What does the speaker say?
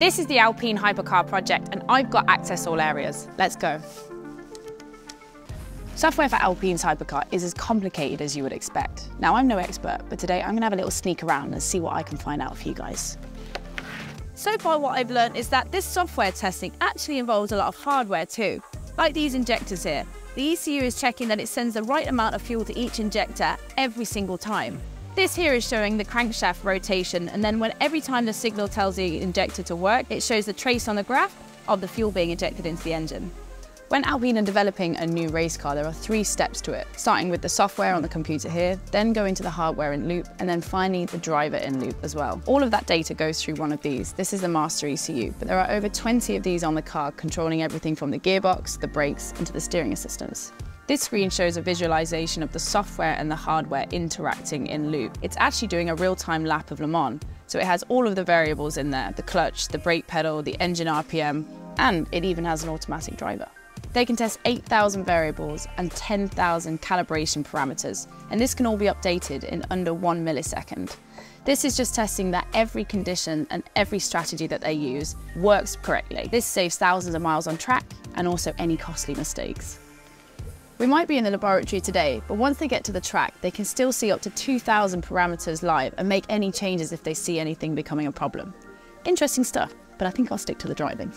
This is the Alpine Hypercar project and I've got access all areas. Let's go. Software for Alpine's Hypercar is as complicated as you would expect. Now I'm no expert, but today I'm gonna have a little sneak around and see what I can find out for you guys. So far what I've learned is that this software testing actually involves a lot of hardware too, like these injectors here. The ECU is checking that it sends the right amount of fuel to each injector every single time. This here is showing the crankshaft rotation and then when every time the signal tells the injector to work, it shows the trace on the graph of the fuel being injected into the engine. When Alpine are developing a new race car, there are three steps to it, starting with the software on the computer here, then going to the hardware in loop, and then finally the driver in loop as well. All of that data goes through one of these. This is the master ECU, but there are over 20 of these on the car, controlling everything from the gearbox, the brakes, and to the steering assistance. This screen shows a visualization of the software and the hardware interacting in loop. It's actually doing a real-time lap of Le Mans, so it has all of the variables in there, the clutch, the brake pedal, the engine RPM, and it even has an automatic driver. They can test 8,000 variables and 10,000 calibration parameters, and this can all be updated in under one millisecond. This is just testing that every condition and every strategy that they use works correctly. This saves thousands of miles on track and also any costly mistakes. We might be in the laboratory today, but once they get to the track, they can still see up to 2,000 parameters live and make any changes if they see anything becoming a problem. Interesting stuff, but I think I'll stick to the driving.